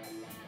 Bye.